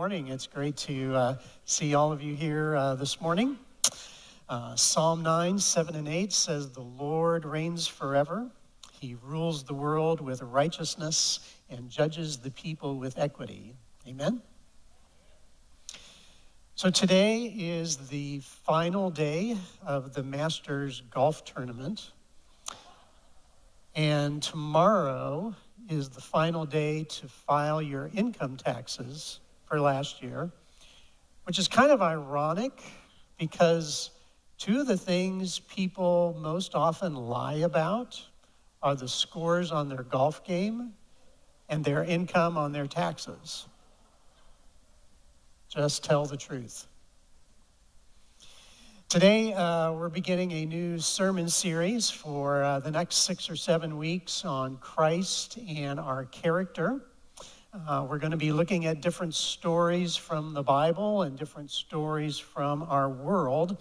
morning. It's great to uh, see all of you here uh, this morning. Uh, Psalm 9, 7, and 8 says, The Lord reigns forever. He rules the world with righteousness and judges the people with equity. Amen. So today is the final day of the Masters Golf Tournament. And tomorrow is the final day to file your income taxes for last year, which is kind of ironic because two of the things people most often lie about are the scores on their golf game and their income on their taxes. Just tell the truth. Today, uh, we're beginning a new sermon series for uh, the next six or seven weeks on Christ and our character. Uh, we're going to be looking at different stories from the Bible and different stories from our world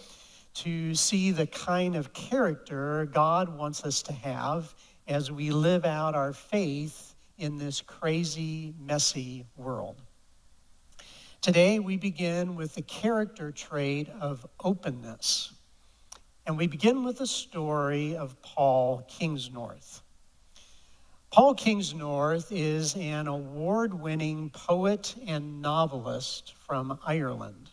to see the kind of character God wants us to have as we live out our faith in this crazy, messy world. Today, we begin with the character trait of openness. And we begin with the story of Paul Kingsnorth. Paul Kingsnorth is an award winning poet and novelist from Ireland.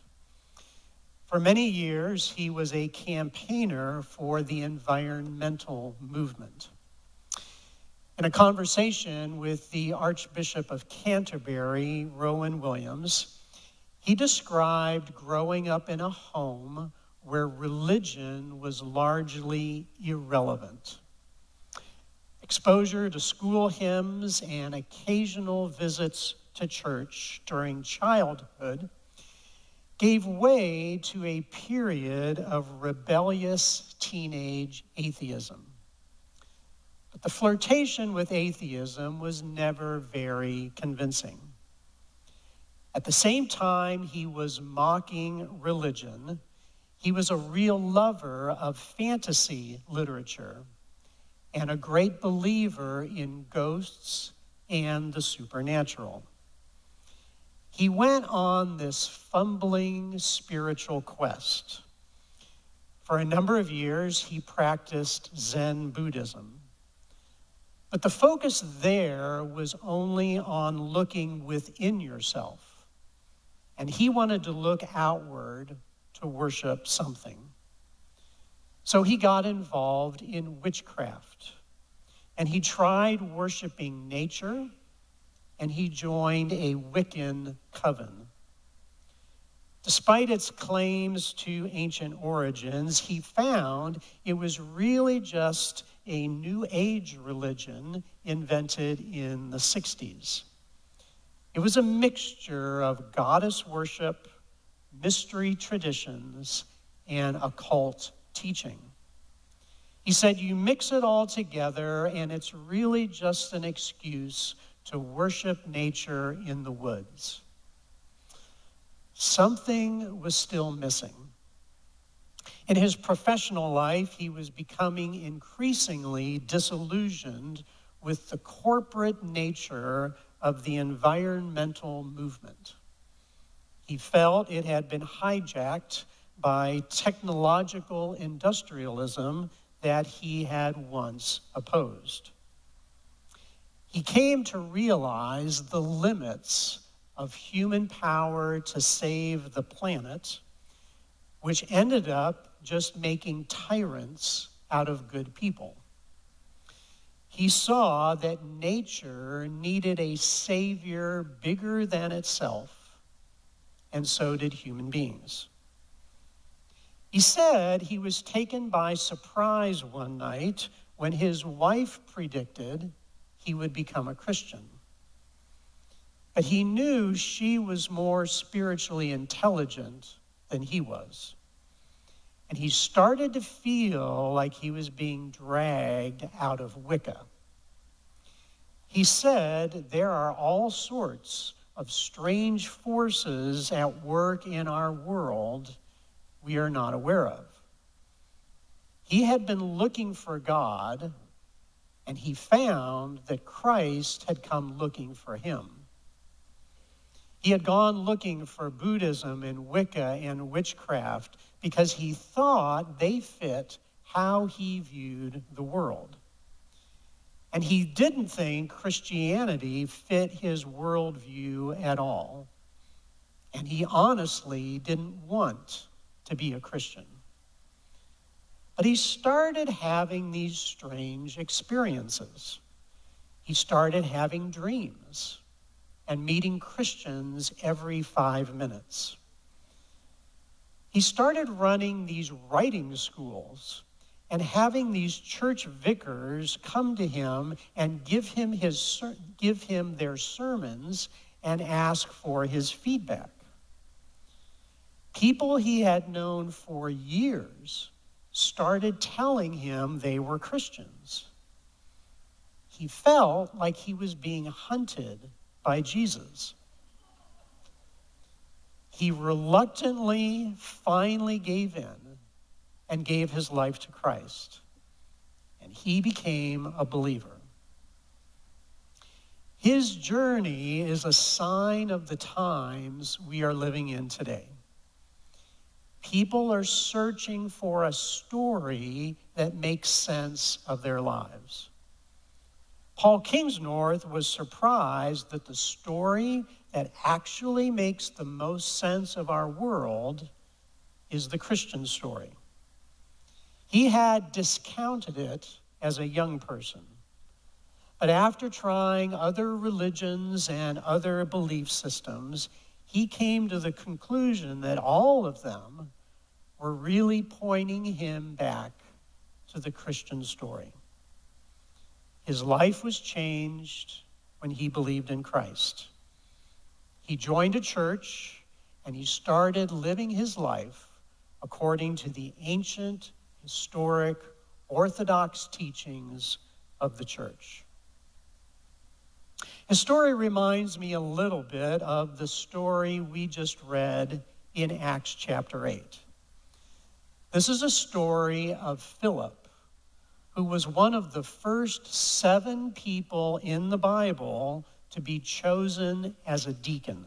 For many years, he was a campaigner for the environmental movement. In a conversation with the Archbishop of Canterbury, Rowan Williams, he described growing up in a home where religion was largely irrelevant. Exposure to school hymns and occasional visits to church during childhood gave way to a period of rebellious teenage atheism. But the flirtation with atheism was never very convincing. At the same time, he was mocking religion. He was a real lover of fantasy literature and a great believer in ghosts and the supernatural. He went on this fumbling spiritual quest. For a number of years, he practiced Zen Buddhism. But the focus there was only on looking within yourself and he wanted to look outward to worship something. So he got involved in witchcraft. And he tried worshiping nature, and he joined a Wiccan coven. Despite its claims to ancient origins, he found it was really just a New Age religion invented in the 60s. It was a mixture of goddess worship, mystery traditions, and occult teaching. He said, You mix it all together, and it's really just an excuse to worship nature in the woods. Something was still missing. In his professional life, he was becoming increasingly disillusioned with the corporate nature of the environmental movement. He felt it had been hijacked by technological industrialism that he had once opposed. He came to realize the limits of human power to save the planet, which ended up just making tyrants out of good people. He saw that nature needed a savior bigger than itself, and so did human beings. He said he was taken by surprise one night when his wife predicted he would become a Christian. But he knew she was more spiritually intelligent than he was. And he started to feel like he was being dragged out of Wicca. He said there are all sorts of strange forces at work in our world we are not aware of. He had been looking for God, and he found that Christ had come looking for him. He had gone looking for Buddhism and Wicca and witchcraft because he thought they fit how he viewed the world. And he didn't think Christianity fit his worldview at all. And he honestly didn't want to be a Christian. But he started having these strange experiences. He started having dreams and meeting Christians every five minutes. He started running these writing schools and having these church vicars come to him and give him, his, give him their sermons and ask for his feedback. People he had known for years started telling him they were Christians. He felt like he was being hunted by Jesus. He reluctantly finally gave in and gave his life to Christ, and he became a believer. His journey is a sign of the times we are living in today. People are searching for a story that makes sense of their lives. Paul Kingsnorth was surprised that the story that actually makes the most sense of our world is the Christian story. He had discounted it as a young person. But after trying other religions and other belief systems, he came to the conclusion that all of them were really pointing him back to the Christian story. His life was changed when he believed in Christ. He joined a church and he started living his life according to the ancient, historic, orthodox teachings of the church. His story reminds me a little bit of the story we just read in Acts chapter 8. This is a story of Philip, who was one of the first seven people in the Bible to be chosen as a deacon.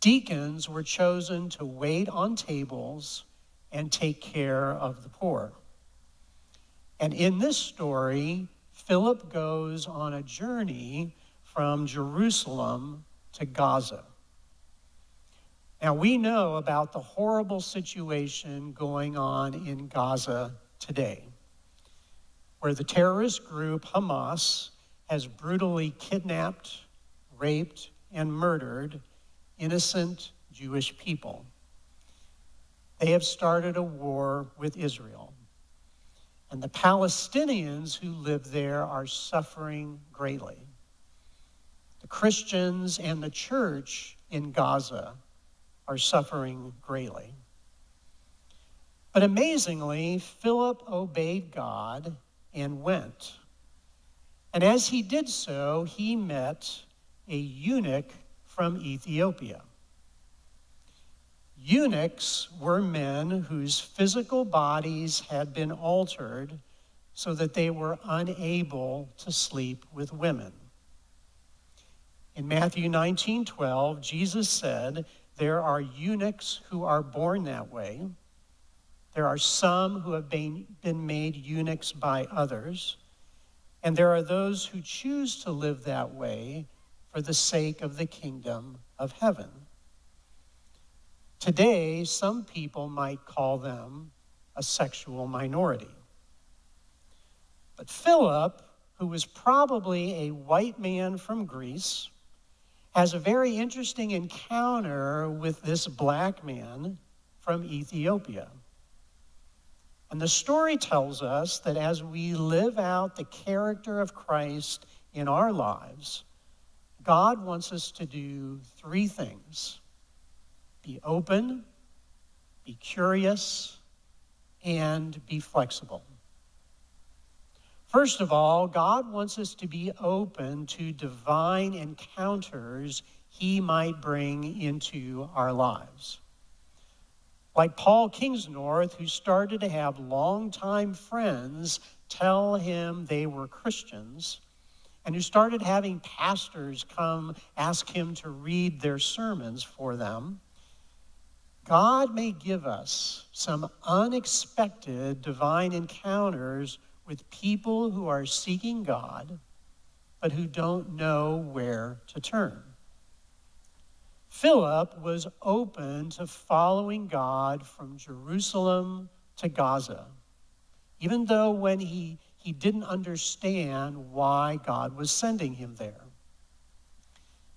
Deacons were chosen to wait on tables and take care of the poor. And in this story, Philip goes on a journey from Jerusalem to Gaza. Now, we know about the horrible situation going on in Gaza today, where the terrorist group Hamas has brutally kidnapped, raped, and murdered innocent Jewish people. They have started a war with Israel. And the Palestinians who live there are suffering greatly. The Christians and the church in Gaza are suffering greatly. But amazingly, Philip obeyed God and went. And as he did so, he met a eunuch from Ethiopia. Eunuchs were men whose physical bodies had been altered so that they were unable to sleep with women. In Matthew 19 12, Jesus said, there are eunuchs who are born that way. There are some who have been, been made eunuchs by others. And there are those who choose to live that way for the sake of the kingdom of heaven. Today, some people might call them a sexual minority. But Philip, who was probably a white man from Greece, has a very interesting encounter with this black man from Ethiopia. And the story tells us that as we live out the character of Christ in our lives, God wants us to do three things be open, be curious, and be flexible. First of all, God wants us to be open to divine encounters he might bring into our lives. Like Paul Kingsnorth, who started to have longtime friends tell him they were Christians, and who started having pastors come ask him to read their sermons for them, God may give us some unexpected divine encounters with people who are seeking God, but who don't know where to turn. Philip was open to following God from Jerusalem to Gaza, even though when he, he didn't understand why God was sending him there.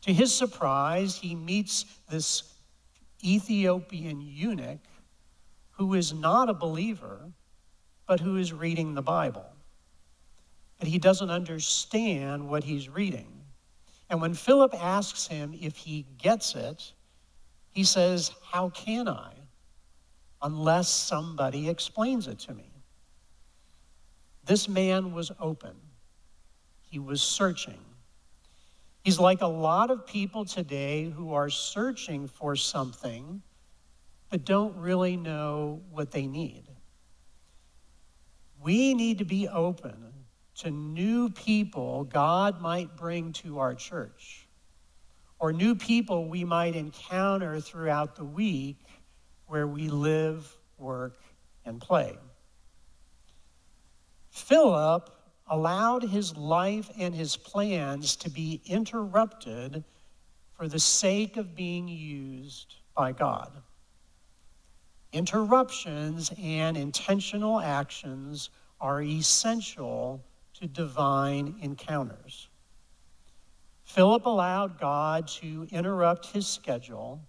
To his surprise, he meets this Ethiopian eunuch who is not a believer, but who is reading the Bible. But he doesn't understand what he's reading. And when Philip asks him if he gets it, he says, How can I? Unless somebody explains it to me. This man was open, he was searching. He's like a lot of people today who are searching for something but don't really know what they need. We need to be open to new people God might bring to our church, or new people we might encounter throughout the week where we live, work, and play. Philip allowed his life and his plans to be interrupted for the sake of being used by God. Interruptions and intentional actions are essential to divine encounters. Philip allowed God to interrupt his schedule,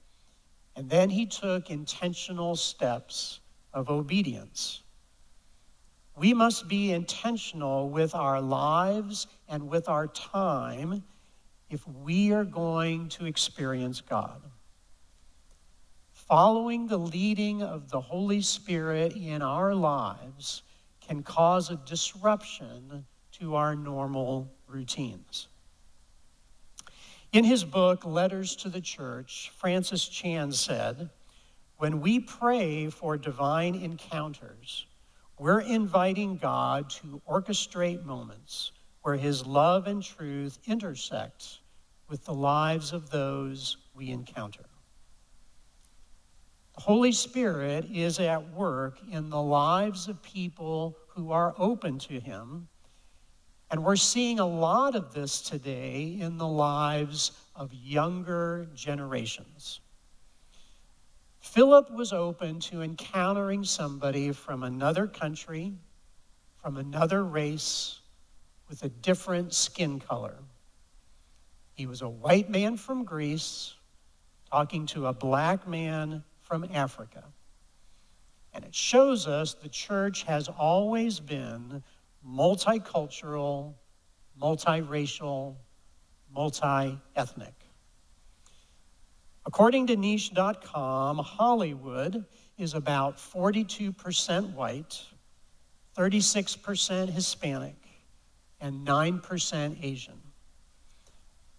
and then he took intentional steps of obedience. We must be intentional with our lives and with our time if we are going to experience God. Following the leading of the Holy Spirit in our lives can cause a disruption to our normal routines. In his book, Letters to the Church, Francis Chan said, When we pray for divine encounters, we're inviting God to orchestrate moments where his love and truth intersect with the lives of those we encounter. Holy Spirit is at work in the lives of people who are open to him and we're seeing a lot of this today in the lives of younger generations. Philip was open to encountering somebody from another country, from another race, with a different skin color. He was a white man from Greece talking to a black man from Africa. And it shows us the church has always been multicultural, multiracial, multi ethnic. According to niche.com, Hollywood is about 42% white, 36% Hispanic, and 9% Asian.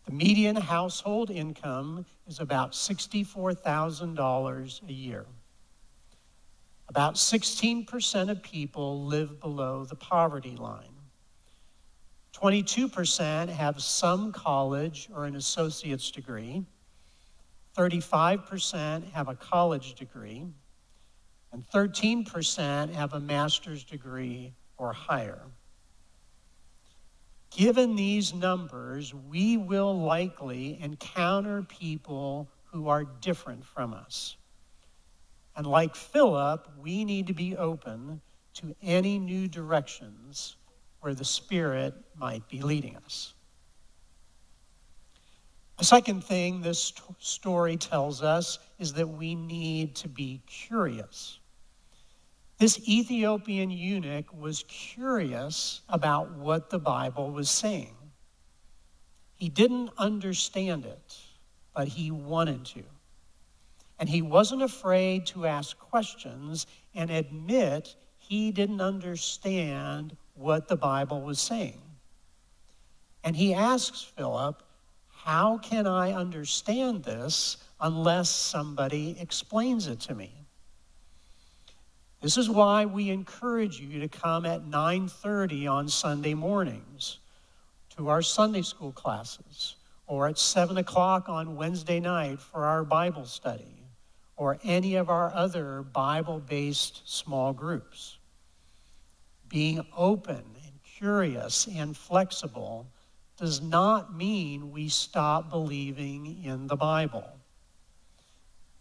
The median household income is about $64,000 a year. About 16% of people live below the poverty line. 22% have some college or an associate's degree. 35% have a college degree. And 13% have a master's degree or higher. Given these numbers, we will likely encounter people who are different from us. And like Philip, we need to be open to any new directions where the Spirit might be leading us. The second thing this story tells us is that we need to be curious. This Ethiopian eunuch was curious about what the Bible was saying. He didn't understand it, but he wanted to. And he wasn't afraid to ask questions and admit he didn't understand what the Bible was saying. And he asks Philip, How can I understand this unless somebody explains it to me? This is why we encourage you to come at 9:30 on Sunday mornings to our Sunday school classes, or at 7 o'clock on Wednesday night for our Bible study, or any of our other Bible based small groups. Being open and curious and flexible does not mean we stop believing in the Bible.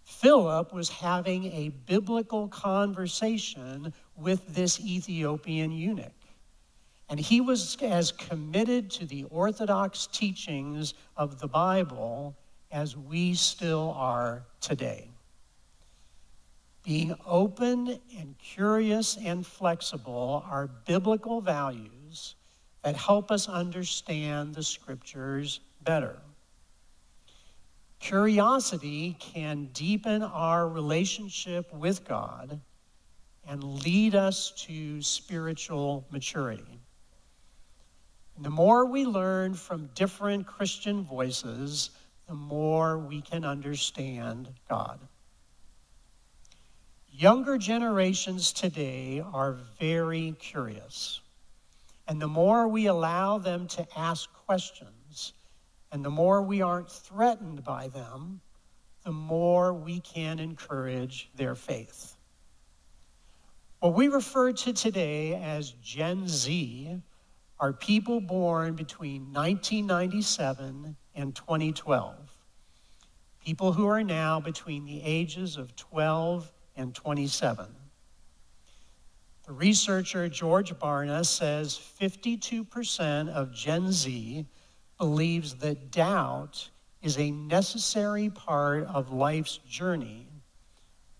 Philip was having a biblical conversation with this Ethiopian eunuch. And he was as committed to the orthodox teachings of the Bible as we still are today. Being open and curious and flexible are biblical values that help us understand the scriptures better. Curiosity can deepen our relationship with God and lead us to spiritual maturity. And the more we learn from different Christian voices, the more we can understand God. Younger generations today are very curious. And the more we allow them to ask questions, and the more we aren't threatened by them, the more we can encourage their faith. What we refer to today as Gen Z are people born between 1997 and 2012. People who are now between the ages of 12 and 27. The researcher George Barna says 52% of Gen Z believes that doubt is a necessary part of life's journey,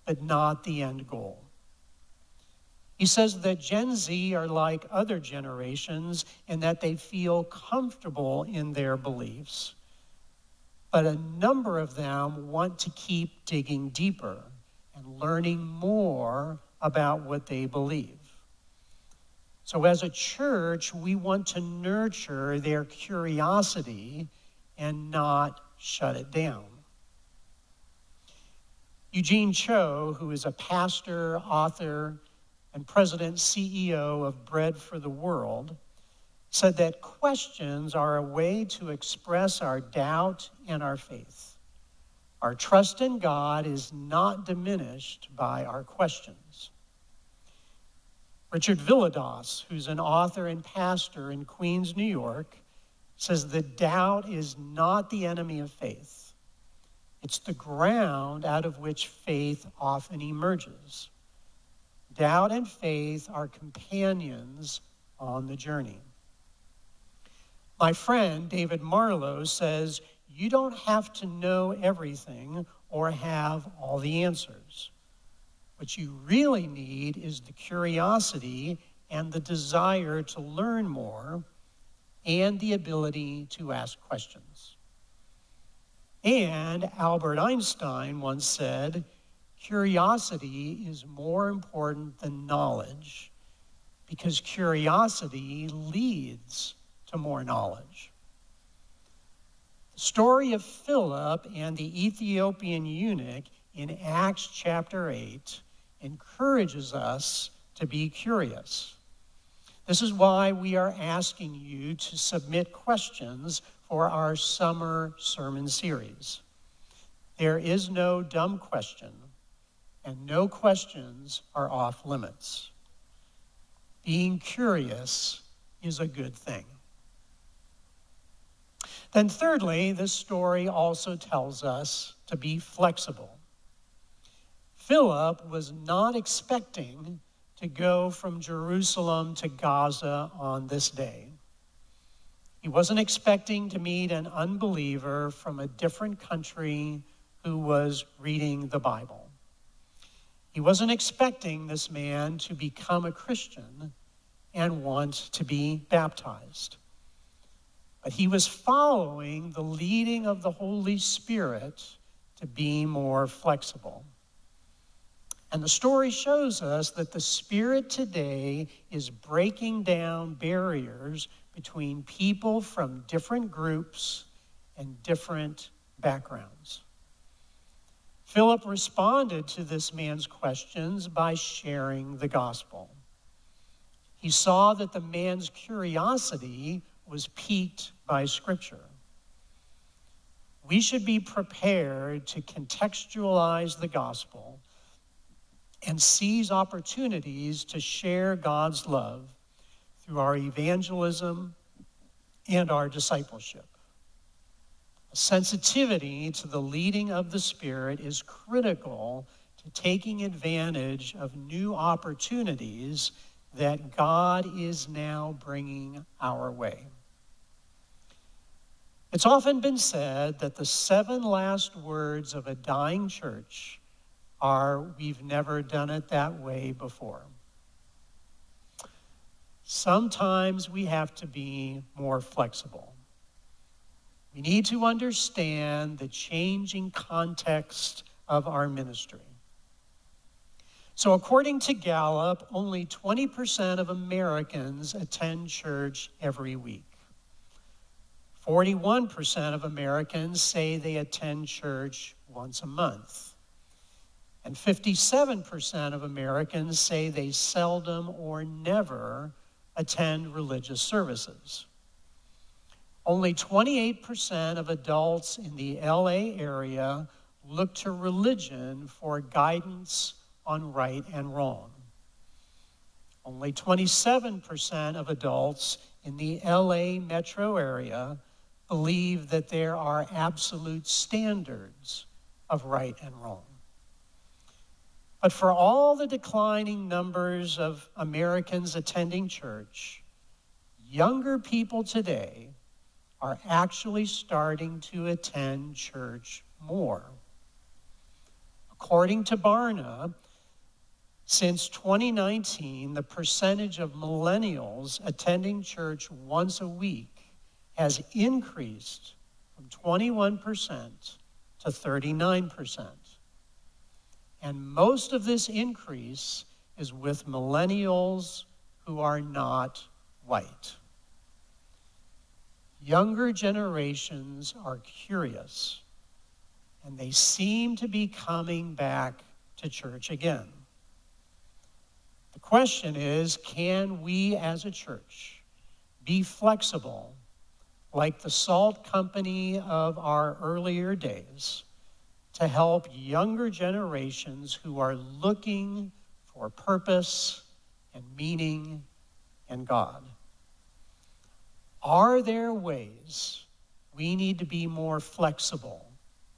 but not the end goal. He says that Gen Z are like other generations in that they feel comfortable in their beliefs, but a number of them want to keep digging deeper and learning more about what they believe. So, as a church, we want to nurture their curiosity and not shut it down. Eugene Cho, who is a pastor, author, and president CEO of Bread for the World, said that questions are a way to express our doubt and our faith. Our trust in God is not diminished by our questions. Richard Villodas, who's an author and pastor in Queens, New York, says that doubt is not the enemy of faith. It's the ground out of which faith often emerges. Doubt and faith are companions on the journey. My friend David Marlowe says, You don't have to know everything or have all the answers. What you really need is the curiosity and the desire to learn more and the ability to ask questions. And Albert Einstein once said, Curiosity is more important than knowledge because curiosity leads to more knowledge. The story of Philip and the Ethiopian eunuch in Acts chapter 8 encourages us to be curious. This is why we are asking you to submit questions for our summer sermon series. There is no dumb question and no questions are off limits. Being curious is a good thing. Then, thirdly, this story also tells us to be flexible. Philip was not expecting to go from Jerusalem to Gaza on this day. He wasn't expecting to meet an unbeliever from a different country who was reading the Bible. He wasn't expecting this man to become a Christian and want to be baptized. But he was following the leading of the Holy Spirit to be more flexible. And the story shows us that the Spirit today is breaking down barriers between people from different groups and different backgrounds. Philip responded to this man's questions by sharing the gospel. He saw that the man's curiosity was piqued by Scripture. We should be prepared to contextualize the gospel and seize opportunities to share God's love through our evangelism and our discipleship. A sensitivity to the leading of the Spirit is critical to taking advantage of new opportunities that God is now bringing our way. It's often been said that the seven last words of a dying church are, We've never done it that way before. Sometimes we have to be more flexible. We need to understand the changing context of our ministry. So, according to Gallup, only 20% of Americans attend church every week. 41% of Americans say they attend church once a month. And 57% of Americans say they seldom or never attend religious services. Only 28% of adults in the LA area look to religion for guidance on right and wrong. Only 27% of adults in the LA metro area believe that there are absolute standards of right and wrong. But for all the declining numbers of Americans attending church, younger people today are actually starting to attend church more. According to Barna, since 2019, the percentage of millennials attending church once a week has increased from 21% to 39%. And most of this increase is with millennials who are not white. Younger generations are curious, and they seem to be coming back to church again. The question is can we as a church be flexible like the salt company of our earlier days to help younger generations who are looking for purpose and meaning and God? Are there ways we need to be more flexible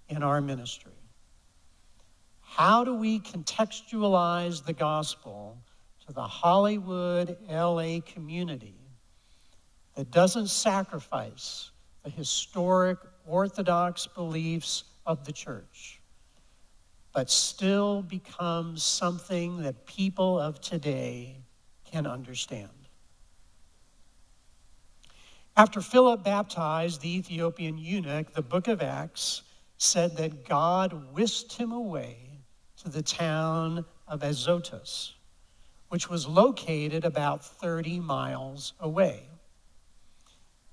in our ministry? How do we contextualize the gospel to the Hollywood, LA community that doesn't sacrifice the historic Orthodox beliefs of the church, but still becomes something that people of today can understand. After Philip baptized the Ethiopian eunuch, the book of Acts said that God whisked him away to the town of Azotus which was located about 30 miles away.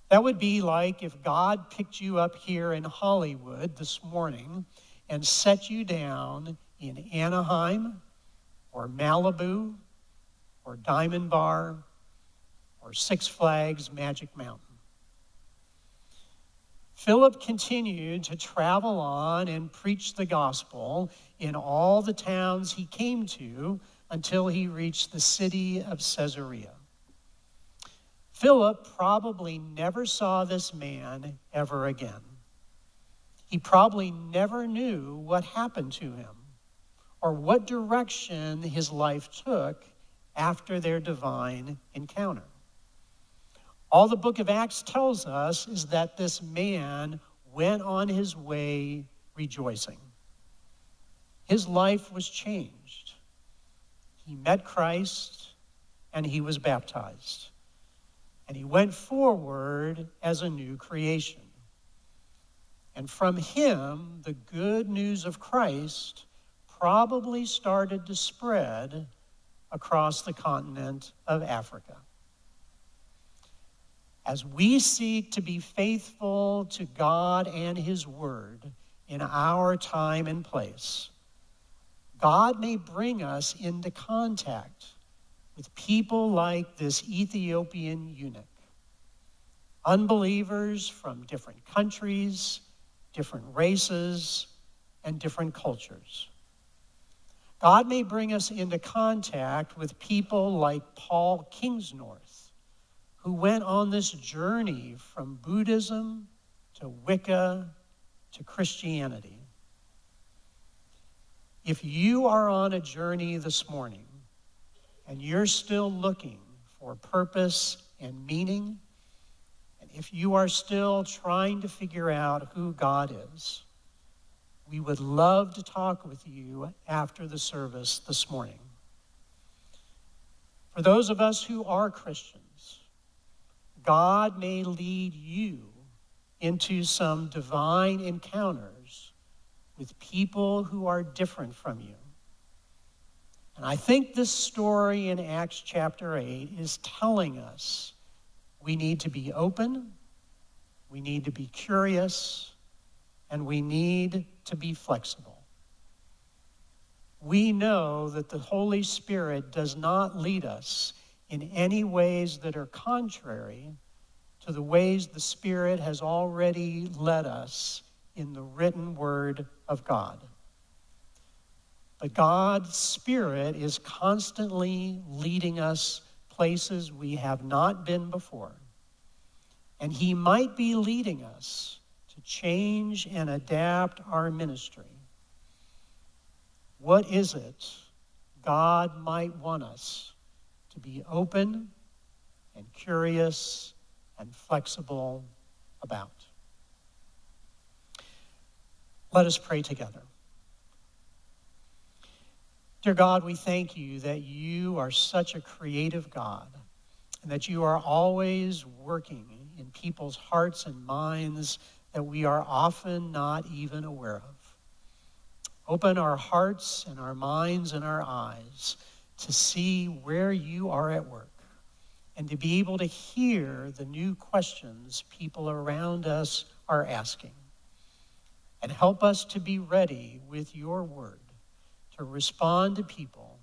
That would be like if God picked you up here in Hollywood this morning and set you down in Anaheim or Malibu or Diamond Bar or Six Flags Magic Mountain. Philip continued to travel on and preach the gospel in all the towns he came to until he reached the city of Caesarea. Philip probably never saw this man ever again. He probably never knew what happened to him or what direction his life took after their divine encounter. All the book of Acts tells us is that this man went on his way rejoicing. His life was changed. He met Christ and he was baptized. And he went forward as a new creation. And from him, the good news of Christ probably started to spread across the continent of Africa. As we seek to be faithful to God and His Word in our time and place, God may bring us into contact with people like this Ethiopian eunuch. unbelievers from different countries, different races, and different cultures. God may bring us into contact with people like Paul Kingsnorth, who went on this journey from Buddhism to Wicca to Christianity. If you are on a journey this morning and you're still looking for purpose and meaning, and if you are still trying to figure out who God is, we would love to talk with you after the service this morning. For those of us who are Christians, God may lead you into some divine encounters with people who are different from you. And I think this story in Acts chapter 8 is telling us we need to be open, we need to be curious, and we need to be flexible. We know that the Holy Spirit does not lead us in any ways that are contrary to the ways the Spirit has already led us in the written Word of God. But God's Spirit is constantly leading us places we have not been before. And He might be leading us to change and adapt our ministry. What is it God might want us to be open and curious and flexible about? Let us pray together. Dear God, we thank you that you are such a creative God and that you are always working in people's hearts and minds that we are often not even aware of. Open our hearts and our minds and our eyes to see where you are at work and to be able to hear the new questions people around us are asking. And help us to be ready with your word to respond to people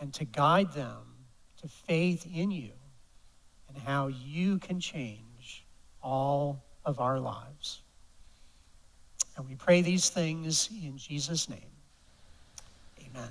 and to guide them to faith in you and how you can change all of our lives. And we pray these things in Jesus' name. Amen.